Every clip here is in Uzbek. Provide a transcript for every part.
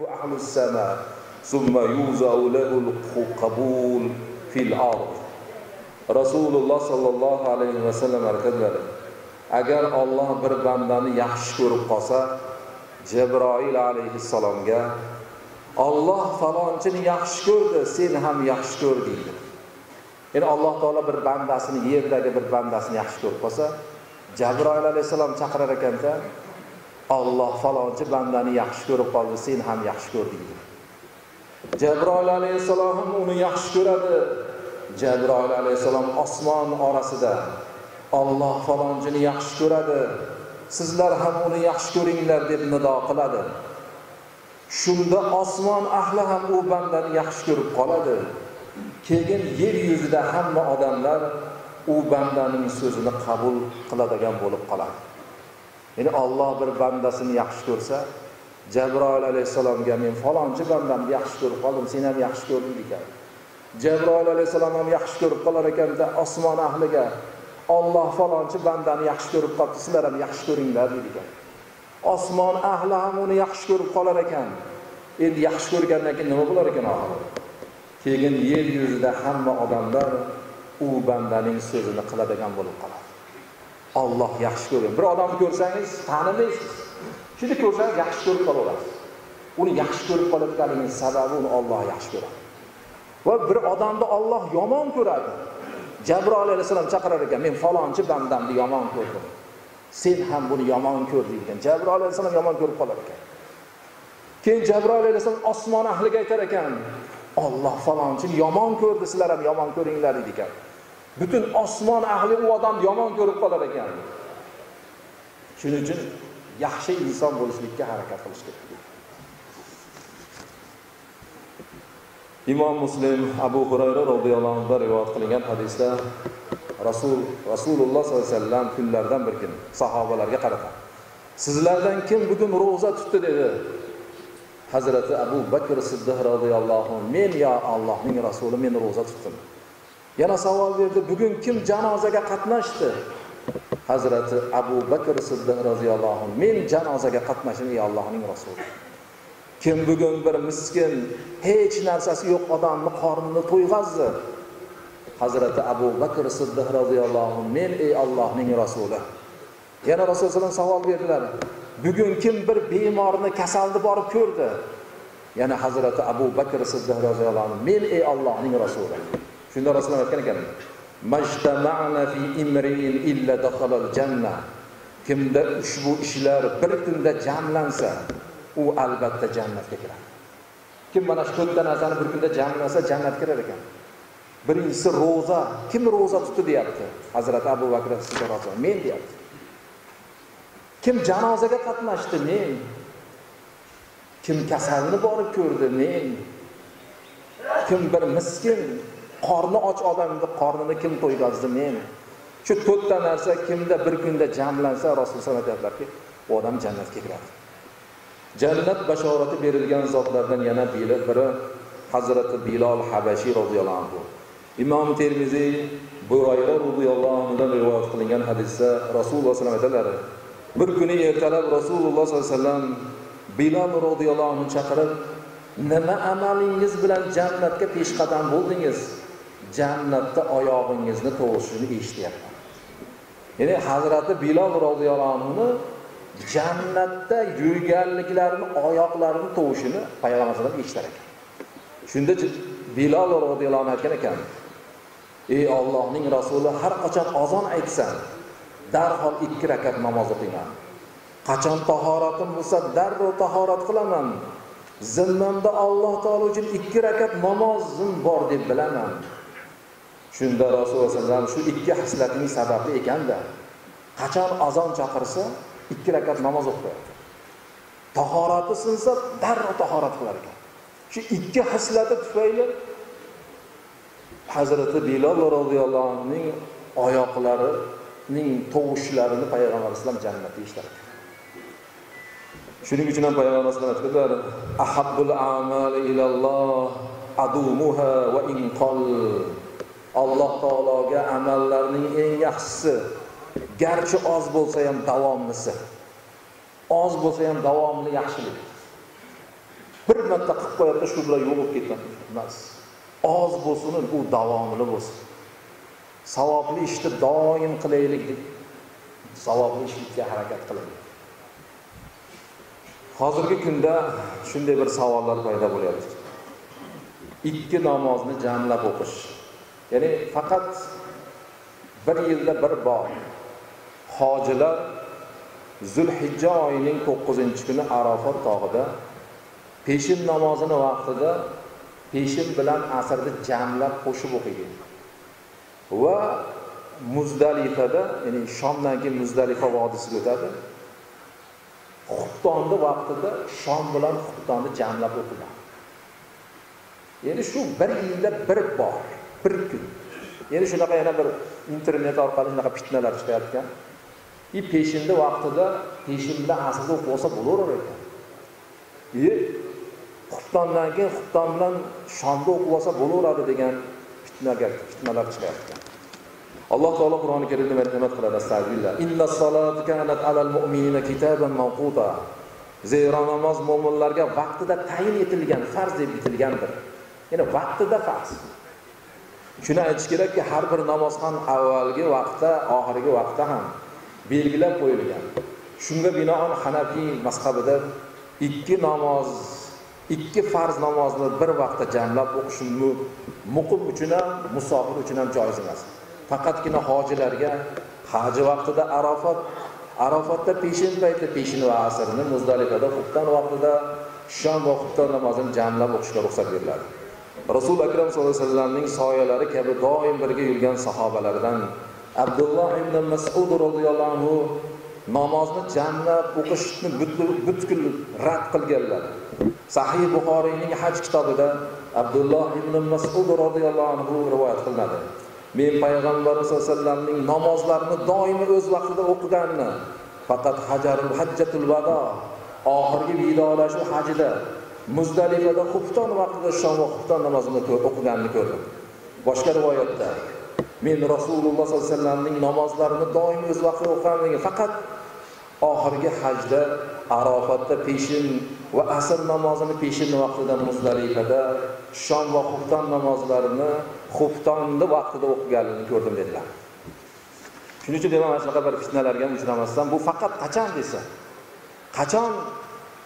أهل السماء ثم يوزع له القبول في الأرض rasululloh sollallohu alayhi vasallam aytadilar agar olloh bir bandani yaxshi ko'rib qolsa jabroil alayhissalomga olloh falonchini yaxshi ko'rdi sen ham yaxshi ko'r deydi ya'ni alloh taolo bir bandasini yerdagi bir bandasini yaxshi ko'rib qolsa jabroil alayhissalom chaqirar ekanda olloh falonchi bandani yaxshi ko'rib qoldi sen ham yaxshi ko'r deydi jabroil alayhissalom ham uni yaxshi ko'radi. Jabroil alayhissalom osmon orasida olloh falonchini yaxshi ko'radi. Sizlar ham uni yaxshi ko'ringlar deb nido qiladi. Shunda osmon ahli ham u bandani yaxshi ko'rib qoladi. Keyin yer yuzida hamma odamlar u bandaning so'zini qabul qiladigan bo'lib qoladi. Ya'ni olloh bir bandasini yaxshi ko'rsa jabroil alayhissalomga men falonchi bandamni yaxshi ko'rib qoldim sen ham yaxshi ko'rding ekan jabroil alayhissalom ham yaxshi ko'rib qolar ekanda osmon ahliga olloh falonchi bandani yaxshi ko'rib qolibdi sizlar ham yaxshi ko'ringlar deydi ekan osmon ahli ham uni yaxshi ko'rib qolar ekan. Endi yaxshi ko'rgandan keyin nima bo'lar ekan oxiri? Keyin yer yuzida hamma odamlar u bandaning so'zini qiladigan bo'lib qoladi. Alloh yaxshi ko'rgan. Bir odamni ko'rsangiz tanimaysiz. Shuni ko'rsangiz yaxshi ko'rib qolaverasiz. Uni yaxshi ko'rib qolayotganingiz sababi uni Alloh yaxshi ko'radi. Va bir odamni Alloh yomon ko'radi. Jabroil alayhissalom chaqirar ekan men falonchi bandamni yomon ko'rdim. Sen ham buni yomon ko'rding deydigan jabroil alayhissalom yomon ko'rib qolar ekan. Keyin jabroil alayhissalom osmon ahliga aytar ekan Alloh falonchini yomon ko'rdi sizlar ham yomon ko'ringlar dedi ekan. Butun osmon ahli u odamni yomon ko'rib qolar ekan. Shuning uchun yaxshi inson bo'lishlikka harakat qilish kerak. Imom muslim abu hurayra roziyallohu anhudan rivoyat qilingan hadisda rasul rasululloh sollallohu alayhi vasallam kunlardan bir kun sahobalarga qarata sizlardan kim bugun ro'za tutdi dedi. Hazrati abu bakr siddiq roziyallohu men yo allohning rasuli men ro'za tutdim. Yana savol berdi. Bugun kim janozaga qatnashdi? Hazrati abu bakr siddiq roziyallohu men janozaga qatnashdim ey allohning rasuli. Kim bugun bir miskin hech narsasi yo'q odamni qornini to'yg'azdi? Hazrati abu bakr siddiq roziyallohu men ey allohning rasuli. Yana rasululloh savol berdilar. Bugun kim bir bemorni kasalni borib ko'rdi? Yana hazrati abu bakr siddiq roziyallohu anhu. Men ey allohning rasuli. Shunda rasululloh aytgan ekan majtama'na fi imri'in illa dakhalal janna kimda ushbu ishlar bir kunda jamlansa u albatta jannatga kiradi. Kim mana shu to'rtta narsani bir kunda jamlasa jannatga kirar ekan. Birinchisi ro'za. Kim ro'za tutdi deyapti? Hazrati abu bakr siddiq men deyapti. Kim janozaga qatnashdi? Men. Kim kasalni borib ko'rdi? Men. Kim bir miskin qorni och odamni qornini kim to'yg'azdi men? Shu to'rtta narsa kimda bir kunda jamlansa rasululloh aytyaptilarki u odam jannatga kiradi. Jannat bashorati berilgan zotlardan yana biri biri hazrati bilol habashiy roziyallohu anhu. Imom termiziy burayra roziyallohu anhudan rivoyat qilingan hadisda rasululloh sallam aytadilar bir kuni ertalab rasululloh sollallohu alayhi vasallam bilol roziyallohu anhu chaqirib nima amalingiz bilan jannatga peshqadam bo'ldingiz? Jannatda oyog'ingizni tovushini eshityapman. Ya'ni hazrati bilol roziyallohu anhuni jannatda yurganliklarini oyoqlarini tovushini payg'ambar alayhisalom eshitar ekan. Shunda bilol roziyallohu anhu aytgan ekan ey ollohning rasuli har qachon azon aytsan darhol ikki rakat namoz o'qiyman. Qachon tahoratim bo'lsa darrov tahorat qilaman. Zimmamda alloh taolo uchun ikki rakat namozim bor deb bilaman. Shunda rasululloh alayhi vasallam shu ikki haslating sababi ekanda. Qachon azon chaqirsa ikki rakat namoz o'qiydi tahorati sinsa darrov tahorat qilar ekan. Shu ikki xislati tufayli hazrati bilol roziyallohu anhuning oyoqlarining tovushlarini payg'ambar alayhisalom jannatda eshitar ekan shuning uchun ham payg'ambar alayhisalom aytdilar ahabbul amali ilalloh adumuha va inqol alloh taologa amallarning eng yaxshisi. Garchi oz bo'lsa ham davomlisi. Oz bo'lsa ham davomli yaxshilik. Bir marta qilib qo'yadida shu bilan yo'q bo'lib ketadi emas. Oz bo'lsin u davomli bo'lsin. Savobli ishni doim qilaylik deb savobli ishlikka harakat qilaylik hozirgi kunda shunday bir savollar paydo bo'lyapti. Ikki namozni jamlab o'qish. Ya'ni faqat bir yilda bir bor. Hojilar zulhijja oyining to'qqizinchi kuni arofat tog'ida peshin namozini vaqtida peshin bilan asrni jamlab qo'shib o'qigan. Va muzdalifada ya'ni shomdan keyin muzdalifa vodiysiga o'tadi. Xuftonni vaqtida shom bilan xuftonni jamlab o'qigan. Ya'ni shu bir yilda bir bor. Bir kun. Endi shunaqa yana bir internet orqali shunaqa fitnalar chiqayotgan. И peshinda vaqtida peshin bilan asrda o'qib olsa bo'laverar ekan. И xuftondan keyin xufton bilan shomda o'qib olsa bo'laveradi degan fitnaga fitnalar chiqayotgan. Alloh taolo qur'oni karimda marhamat qiladi astag'firullah. Inna solata kanat alal mu'minina kitaban mawquta. Zero namoz mo'minlarga vaqtida tayin etilgan farz deb bitilgandir. Ya'ni vaqtida farz. Shuni aytish kerakki har bir namoz ham avvalgi vaqtda oxirgi vaqtda ham belgilab qo'yilgan. Shunga binoan hanafiy mazhabida ikki namoz ikki farz namozni bir vaqtda jamlab o'qish muqim uchun ham musofir uchun ham joiz emas. Faqatgina hojilarga haji vaqtida arofat arofatda peshin payti peshin va asrni muzdalifada xufton vaqtida shom va xufton namozini jamlab o'qishga ruxsat beriladi. Rasul akram sallallohu alayhi vasallamning soyalari kabi doim birga yurgan sahobalaridan abdulloh ibn masud roziyallohu anhu namozni jamlab o'qishni butkul rad qilganlar. Sahih buxoriyning haj kitobida abdulloh ibn masud roziyallohu anhu rivoyat qilinadi men payg'ambarimiz sallallohu alayhi vasallamning namozlarini doimo o'z vaqtida o'qiganini faqat hajarul hajjatul vado oxirgi vidolashuv hajida muzdalifada xufton vaqtida shom va xufton namozini o'qiganini ko'rdim. Boshqa rivoyatda men rasululloh sollallohu alayhi vasallamning namozlarini doim o'z vaqtida o'qiganligini faqat oxirgi hajda arofatda peshin va asr namozini peshin vaqtida muzdalifada shom va xufton namozlarini xuftonni vaqtida o'qiganligini ko'rdim dedilar. Shuning uchun deyman mana shunaqa bir fitnalarga ham uchramasdan bu faqat qachon desa qachon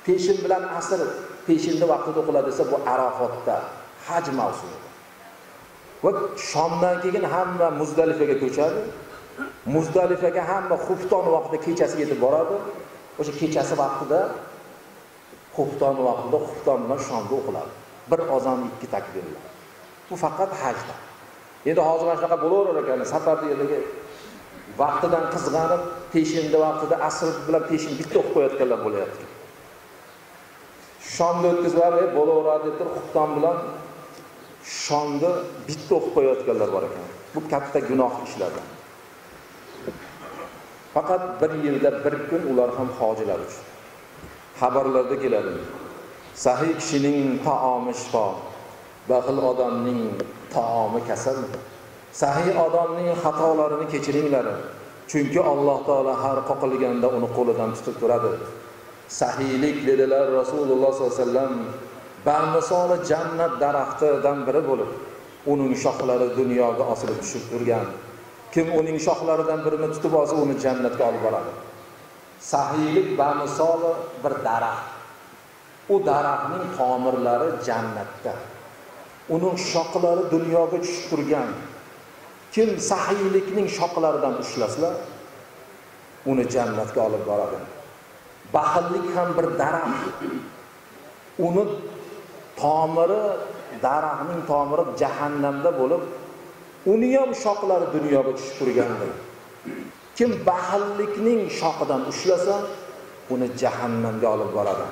peshin bilan asr peshinda vaqtida o'qiladi desa bu arafotda haj mavsumida va shomdan keyin hamma muzdalifaga ko'chadi. Muzdalifaga hamma xufton vaqtida kechasi yetib boradi. O'sha kechasi vaqtida xufton vaqtida xufton bilan shomda o'qiladi. Bir ozon ikki takbirlar. Bu faqat hajda. Endi hozir mana shunaqa bo'laverar ekan safarda yerligi vaqtidan qizg'anib peshinda vaqtida asr bilan peshin bitta o'qib qo'yayotganlar bo'lyapti shomni o'tkazib bo'laveradi deb turib xufton bilan shomni bitta o'qib qo'yayotganlar bor ekan. Bu katta gunoh ishlardan faqat bir yilda bir kun ular ham hojilar uchun. Xabarlarda keladi. Sahiy kishining taomi shifo baxil odamning taomi kasal. Sahiy odamning xatolarini kechiringlar chunki alloh taolo har qoqilganda uni qo'lidan tutib turadi. Sahiylik dedilar rasululloh sollallohu alayhi vasallam. Bamisoli jannat daraxtidan biri bo'lib uning shoxlari dunyoga osilib tushib turgan. Kim uning shoxlaridan birini tutib olsa uni jannatga olib boradi. Sahiylik bamisoli bir daraxt. U daraxtning tomirlari jannatda. Uning shoxlari dunyoga tushib turgan. Kim sahiylikning shoxlaridan ushlasa uni jannatga olib boradi. Baxillik ham bir daraxt uni tomiri daraxtning tomiri jahannamda bo'lib uni ham shoqlari dunyoga tushib turgandir kim baxillikning shoqidan ushlasa uni jahannamga olib boradi.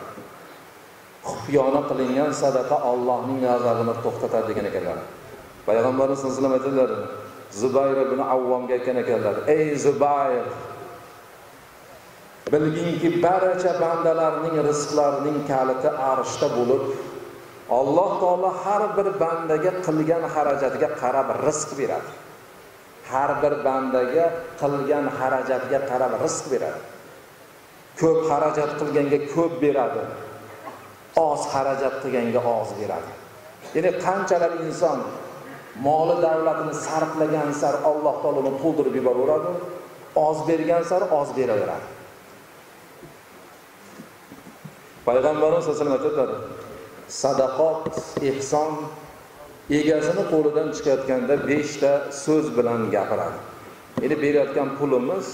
Xufyona qilingan sadaqa Allohning g'azabini to'xtatadi degan ekanlar. Payg'ambarimiz sallallohu alayhi vasallam aytadilar zubayr ibn avvomga aytgan ekanlar ey zubayr bilginki barcha bandalarning rizqlarining kaliti arshda bo'lib alloh taolo har bir bandaga qilgan xarajatiga qarab rizq beradi. Har bir bandaga qilgan xarajatiga qarab rizq beradi. Ko'p xarajat qilganga ko'p beradi oz xarajat qilganga oz beradi. Ya'ni qanchalar inson moli davlatini sarflagan sari alloh taolo uni to'ldirib yuboraveradi oz bergan sari oz beraveradi. Payg'ambarimiz sallallohu alayhi vasallam aytadilar sadaqot ehson egasini qo'lidan chiqayotganda beshta so'z bilan gapiradi. Ya'ni berayotgan pulimiz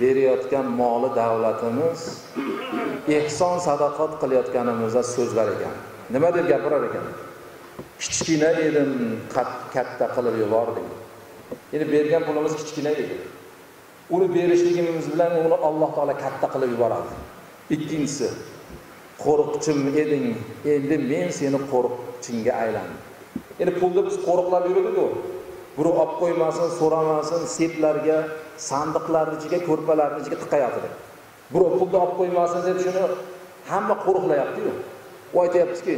berayotgan moli davlatimiz ehson sadaqat qilayotganimizda so'zlar ekan. Nima deb gapirar ekan? Kichkina edim katta qilib yubording ya'ni bergan pulimiz kichkina edi. Uni berishligimiz bilan uni alloh taolo katta qilib yuboradi. Ikkinchisi qo'riqchim eding. Endi men seni qo'riqchingga aylandim. Endi pulni biz qo'riqlab yuradiku birov olib qo'ymasin so'ramasin seplarga sandiqlarni ichiga ko'rpalarni ichiga tiqayapti deb birov pulni olib qo'ymasin deb shuni hamma qo'riqlayaptiku. U aytyaptiki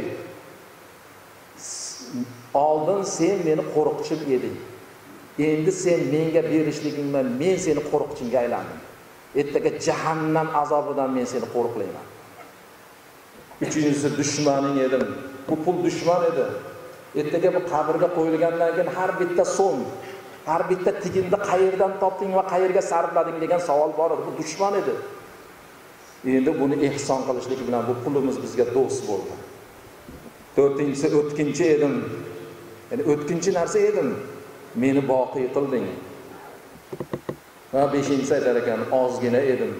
oldin sen meni qo'riqchim eding. Endi sen menga berishligingdan men seni qo'riqchingga aylandim. Ertaga jahannam azobidan men seni qo'riqlayman. Uchinchisi dushmaning edim. Bu pul dushman edi. Ertaga bu qabrga qo'yilgandan keyin har bitta so'm har bitta tiginni qayerdan topding va qayerga sarflading degan savol bor edi. Bu dushman edi. Endi buni ehson qilishlik bilan bu pulimiz bizga do'st bo'ldi. To'rtinchisi o'tkinchi edim. Ya'ni o'tkinchi narsa edim. Meni boqiy qilding. Va beshinchisi aytar ekan ozgina edim.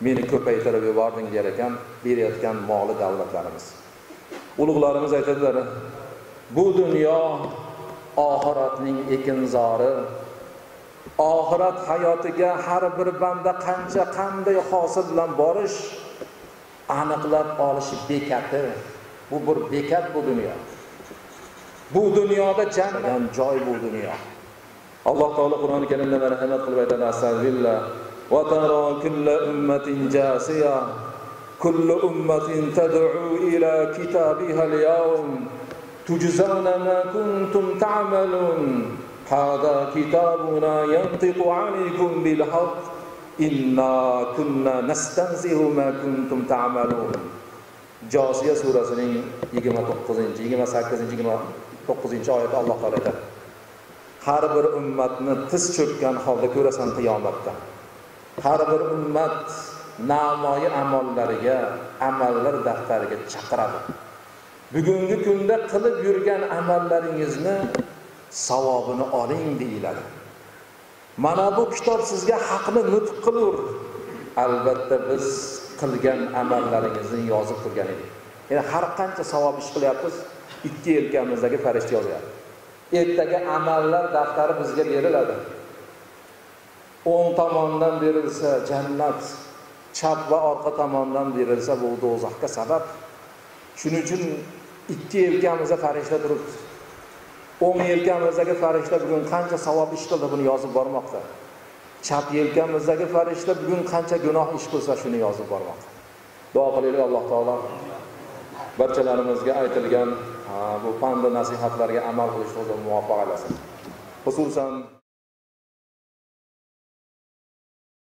Meni ko'paytirib yubording der ekan berayotgan moli davlatlarimiz. Ulug'larimiz aytadilar bu dunyo oxiratning ekinzori. Oxirat hayotiga har bir banda qancha qanday hosil bilan borish aniqlab olishi bekati. Bu bir bekat bu dunyo. Bu dunyoda jannat joy bu dunyo. الله تعالى قرآن الكريم لما رحمة قلوة دانا سبيل وترى كل أمة جاسية. كل أمة تدعو إلى كتابها اليوم. تجزون ما كنتم تعملون. هذا كتابنا ينطق عليكم بالحق. إنا كنا نستنزه ما كنتم تعملون. جاسية سورة سنين. 29 28 29 آية الله تعالى. Har bir ummatni tiz cho'kkan holda ko'rasan qiyomatda. Har bir ummat namoyi amollariga amallar daftariga chaqiradi. Bugungi kunda qilib yurgan amallaringizni savobini oling deyiladi. Mana bu kitob sizga haqni nutq qilur. Albatta biz qilgan amallaringizni yozib turgan edik. Ya'ni har qancha savob ish qilyapmiz ikki yelkamizdagi farishta yozyapti ertaga amallar daftari bizga beriladi. O'ng tomondan berilsa jannat chap va orqa tomondan berilsa bu do'zaxga sabab. Shuning uchun ikki yelkamizda farishta turibdi. O'ng yelkamizdagi farishta bugun qancha savob ish qildi buni yozib bormoqda. Chap yelkamizdagi farishta bugun qancha gunoh ish qilsa shuni yozib bormoqda. Duo qilaylik alloh taolo barchalarimizga aytilgan bu pand nasihatlarga amal qilishga o'zi muvaffaq aylasin xususan